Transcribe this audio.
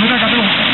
Mira, campeón.